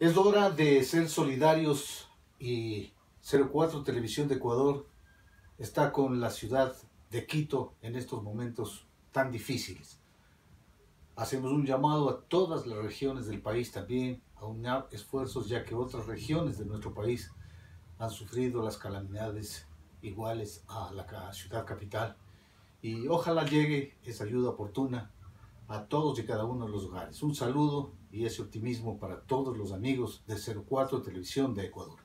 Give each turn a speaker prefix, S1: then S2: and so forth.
S1: Es hora de ser solidarios y 04 Televisión de Ecuador está con la ciudad de Quito en estos momentos tan difíciles. Hacemos un llamado a todas las regiones del país también a unir esfuerzos ya que otras regiones de nuestro país han sufrido las calamidades iguales a la ciudad capital y ojalá llegue esa ayuda oportuna a todos y cada uno de los hogares. Un saludo y ese optimismo para todos los amigos de 04 Televisión de Ecuador.